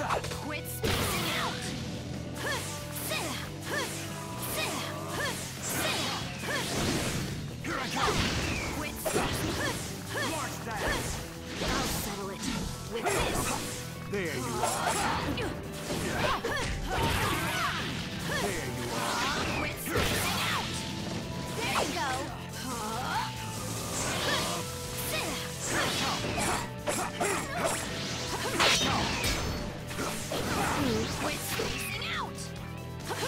Quit spacing out! Here I come! Quit spacing March! I'll settle it with this! There you are!